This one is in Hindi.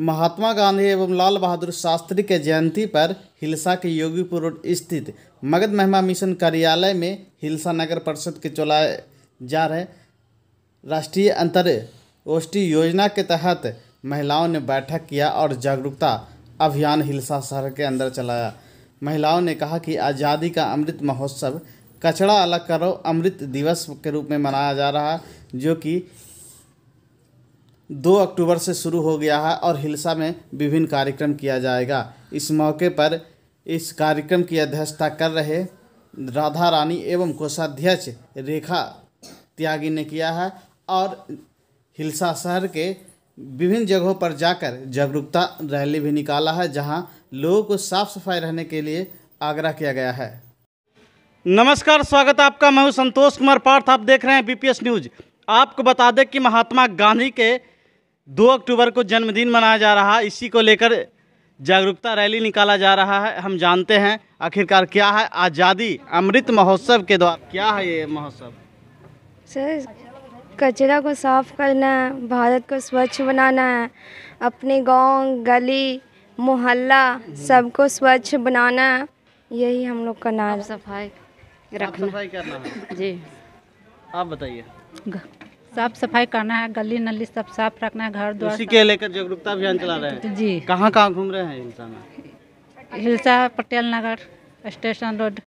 महात्मा गांधी एवं लाल बहादुर शास्त्री के जयंती पर हिलसा के योगीपुर रोड स्थित मगध महिमा मिशन कार्यालय में हिलसा नगर परिषद के चलाए जा रहे राष्ट्रीय अंतर्राष्ट्रीय योजना के तहत महिलाओं ने बैठक किया और जागरूकता अभियान हिलसा शहर के अंदर चलाया। महिलाओं ने कहा कि आज़ादी का अमृत महोत्सव कचड़ा अलग करो, अमृत दिवस के रूप में मनाया जा रहा, जो कि दो अक्टूबर से शुरू हो गया है और हिलसा में विभिन्न कार्यक्रम किया जाएगा। इस मौके पर इस कार्यक्रम की अध्यक्षता कर रहे राधा रानी एवं कोषाध्यक्ष रेखा त्यागी ने किया है और हिलसा शहर के विभिन्न जगहों पर जाकर जागरूकता रैली भी निकाला है, जहाँ लोगों को साफ़ सफ़ाई रहने के लिए आग्रह किया गया है। नमस्कार, स्वागत आपका। मैं हूँ संतोष कुमार पार्थ। आप देख रहे हैं बीपीएस न्यूज़ आपको बता दें कि महात्मा गांधी के 2 अक्टूबर को जन्मदिन मनाया जा रहा है। इसी को लेकर जागरूकता रैली निकाला जा रहा है। हम जानते हैं आखिरकार क्या है आज़ादी अमृत महोत्सव के द्वारा। क्या है ये महोत्सव? सर कचरा को साफ़ करना है भारत को स्वच्छ बनाना है अपने गाँव गली मोहल्ला सबको स्वच्छ बनाना है यही हम लोग का नाम। सफ़ाई साफ़ सफ़ाई करना है। जी। आप बताइए। साफ़ सफ़ाई करना है गली नली सब साफ़ रखना है घर द्वार के लेकर जागरूकता अभियान चला रहे हैं? जी। कहाँ कहाँ घूम रहे हैं हिलसा में? Hilsa Patel Nagar station road.